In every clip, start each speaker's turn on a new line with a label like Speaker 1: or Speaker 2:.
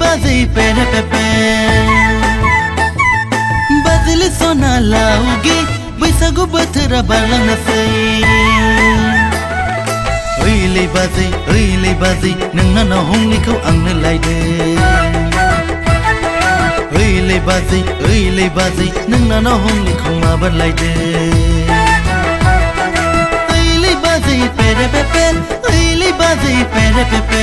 Speaker 1: बाजै पेरे पेपे बाजिले सना लाउगे बैसागु बोथोरा बारलांनोसै ओइलै बाजै ओइलै बाजै नोंनानाव हंलिखौ आंनो लायदो ओइलै बाजै ओइलै बाजै नोंनानाव हंलिखौ माबार लायदो ओइलै बाजै पेरे पेपे ओइलै बाजै पेरे पेपे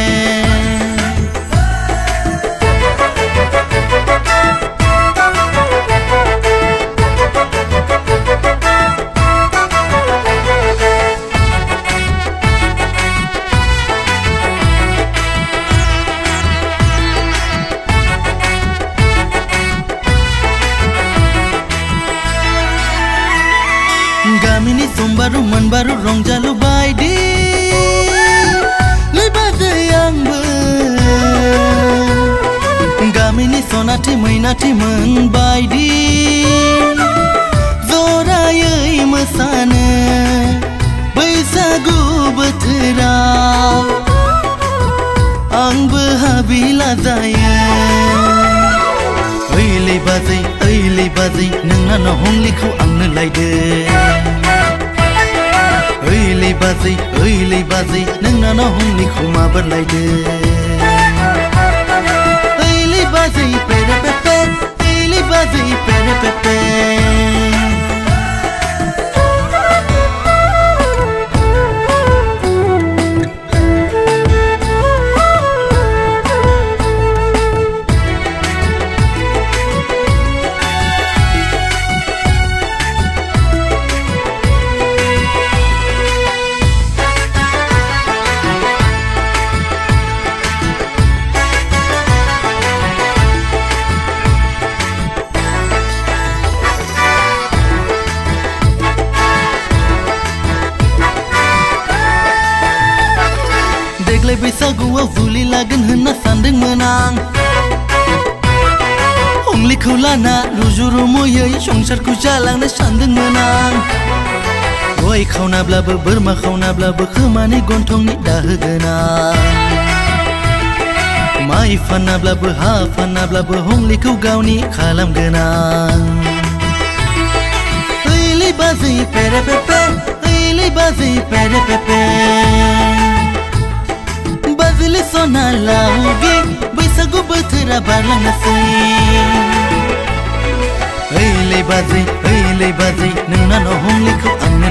Speaker 1: समबारु मोनबारु रंजालु बायदि लैबाजै आंबो गामिनि सनाथि मैनाथि मोनबायदि जरायै मोसानो बैसागु बोथोराव आंबो हाबिला जायो ओइलै बाजै ओइलै बाजै नोंनानाव हंलिखौ आंनो लायदो ओइलै बाजै ओइलै बाजै नोंनानाव हंलिखौ माबार लायदो ओइलै बाजै पेरे पेपे ओइलै बाजै पेरे पेपे देग्लाय बैसागुआव जुलि लागोन होनना सानदोंमोन आं हंलिखौ लाना रुजु रुमुयै संसारखौ जालांनो सानदोंमोन आं गय खावनाब्लाबो बोरमा खावनाब्लाबो खोमानि गन्थंनि दाहोगोन आं माइ फानाब्लाबो हा फानाब्लाबो हंलिखौ गावनि खालामगोन आं ओइलै बाजै पेरे पेपे ओइलै बाजै पेरे पेपे बाजिले सना लाउगे बैसागु बोथोरा बारलांनोसै ओइलै बाजै ओइलै बाजै नोंनानाव हंलिखौ आंनो